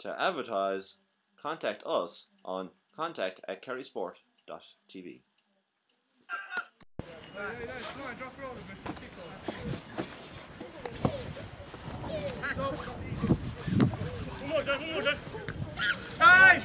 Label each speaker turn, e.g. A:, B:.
A: To advertise, contact us on contact at kerrysport.tv.
B: Hey!